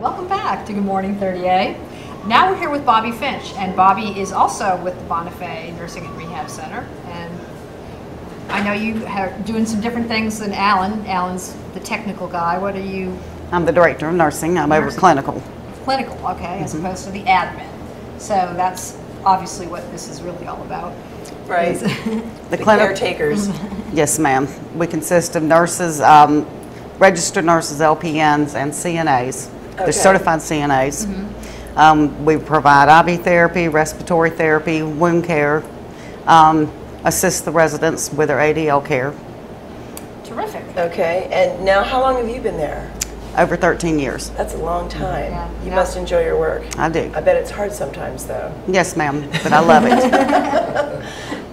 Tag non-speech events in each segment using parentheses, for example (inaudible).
welcome back to Good Morning 30A. Now we're here with Bobby Finch, and Bobby is also with the Bonifay Nursing and Rehab Center. And I know you are doing some different things than Alan. Alan's the technical guy. What are you? I'm the director of nursing. I'm over clinical. Clinical, okay, as Mm-hmm. opposed to the admin. So that's obviously what this is really all about. Right. is- (laughs) The clinic- caretakers. (laughs) Yes, ma'am. We consist of nurses, um, registered nurses, LPNs, and CNAs. Okay. They're certified CNAs. Um, we provide IV therapy, respiratory therapy, wound care, um, assist the residents with their ADL care. Terrific. Okay, and now how long have you been there? Over 13 years. That's a long time. Yeah. You Yeah. must enjoy your work. I do. I bet it's hard sometimes, though. Yes, ma'am, but I love it. (laughs)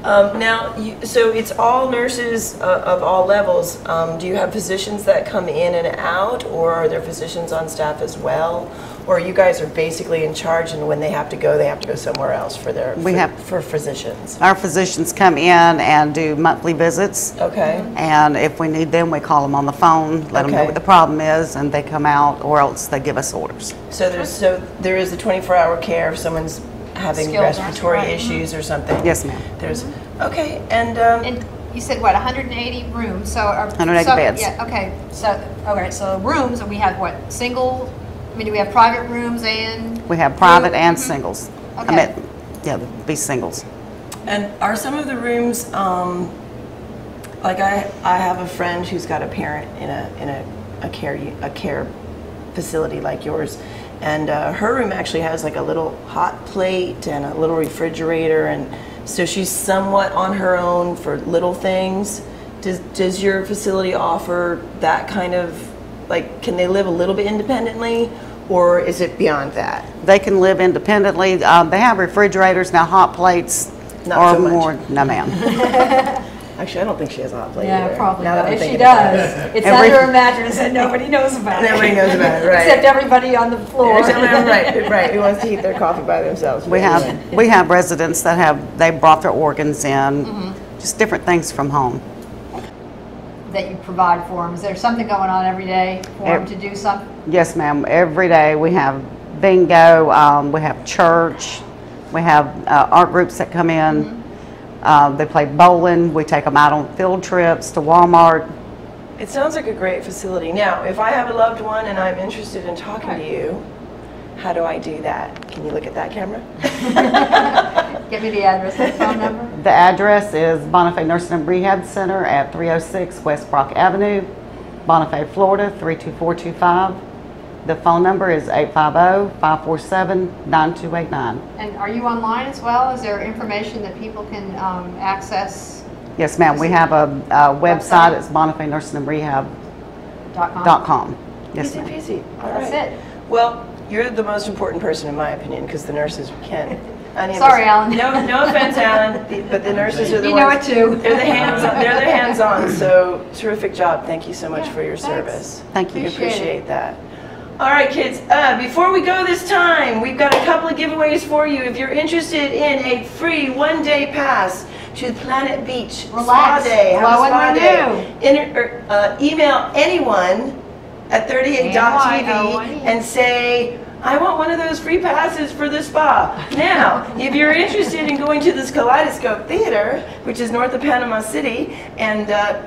Um, now, you, so it's all nurses uh, of all levels. Um, do you have physicians that come in and out, or are there physicians on staff as well? Or you guys are basically in charge, and when they have to go, they have to go somewhere else for their We for, have- for physicians. Our physicians come in and do monthly visits. Okay. And if we need them, we call them on the phone, let them know what the problem is, and they come out, or else they give us orders. So there's so there is a 24-hour care if someone's having Skilled nursing, respiratory right. issues or something. Yes, ma'am. There's okay, and um, And you said what, 180 rooms? So are 180 so- beds. Yeah. Okay. So all right. So rooms, and we have what? Single. I mean, do we have private rooms and? We have private group? and Mhm. singles. I Okay. meant, yeah, be singles. and are some of the rooms um, like I I have a friend who's got a parent in a in a, a care u- a care facility like yours. And uh, her room actually has like a little hot plate and a little refrigerator, and so she's somewhat on her own for little things. Does does your facility offer that kind of like? Can they live a little bit independently, or is it beyond that? They can live independently. Um, They have refrigerators, now hot plates Not are so much. more, no ma'am. (laughs) Actually, I don't think she has a hot plate. Yeah, either, probably. now that not. If she thinking about it. does, it's Every- under a mattress and nobody knows about it. (laughs) Nobody knows about it, right. Except everybody on the floor. right, (laughs) right. Who wants to heat their coffee by themselves? We Anyway. have, we have residents that have, they brought their organs in, Mm-hmm. just different things from home. that you provide for them. Is there something going on every day for them to do something? Yes, ma'am. Every day we have bingo, um, we have church, we have uh, art groups that come in. Uh, they play bowling. We take them out on field trips to Walmart. It sounds like a great facility. Now, if I have a loved one and I'm interested in talking to you, how do I do that? Can you look at that camera? (laughs) (laughs) Give me the address and phone number. The address is Bonifay Nursing and Rehab Center at 306 West Brock Avenue, Bonifay, Florida 32425. The phone number is 850-547-9289. And are you online as well? Is there information that people can um, access? Yes, ma'am. We have a, a Website? website. It's bonifaynursingandrehab.com. Dot com? Dot com. Yes, Easy peasy. All That's right. it. Well, you're the most important person in my opinion because the nurses can. (laughs) Sorry, Alan. No, no offense, Alan, (laughs) the- but the nurses are the You know it too. (laughs) They're the hands. on They're the hands-on. So terrific job. Thank you so much Yeah, for your thanks. service. Thank you. We Appreciate appreciate that. All right, kids, uh, before we go this time, we've got a couple of giveaways for you. If you're interested in a free one-day pass to Planet Beach Relax, Spa Day, have a blow and spa renew. day, Inter- or, uh, email anyone at 30A.tv ANY. and say, I want one of those free passes for the spa. Now, if you're interested in going to this Kaleidoscope Theater, which is north of Panama City, and uh,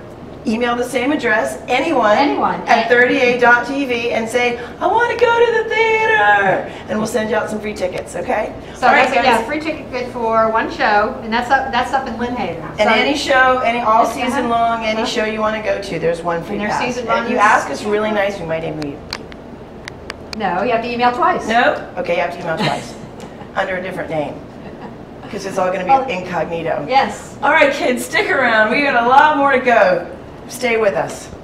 email the same address, anyone, Anyone. at eh. 30A.tv and say, I want to go to the theater, and we'll send you out some free tickets, okay? So All right, that's, yeah, free ticket good for one show, and that's up, that's up in Lynn Haven. And So- any show, any all season long, any show you want to go to, there's one free And their pass. season And you ask us really nice, we might even you. No, you have to email twice. No? Okay, you have to email twice, (laughs) under a different name, because it's all going to be incognito. Yes. All right, kids, stick around. We got a lot more to go. Stay with us.